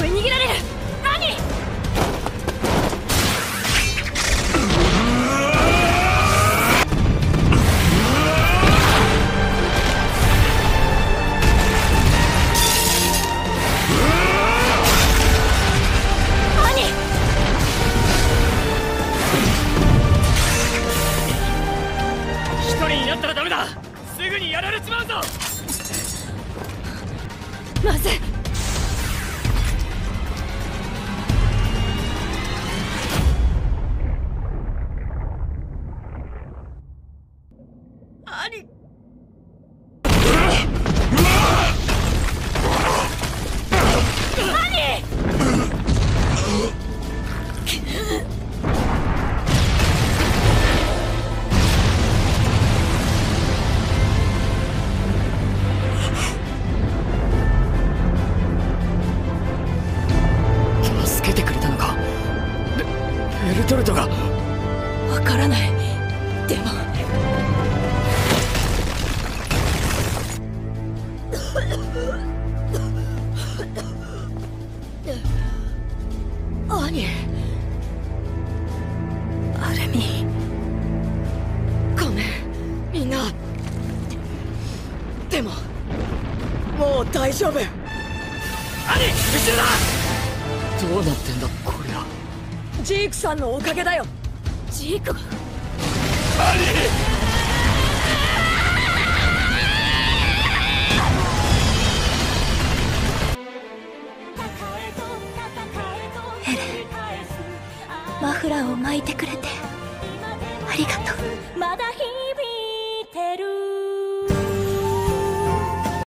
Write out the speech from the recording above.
つの方へ逃げられる。兄兄一人になったらダメだ。すぐにやられちまうぞ。まずいトルトが。わからない。でも。兄。アルミ。ごめん。みんな。でも。もう大丈夫。兄後ろだどうなってんだこりゃジークさんのおかげだよ。ジークが。マフラーを巻いてくれてありがとう。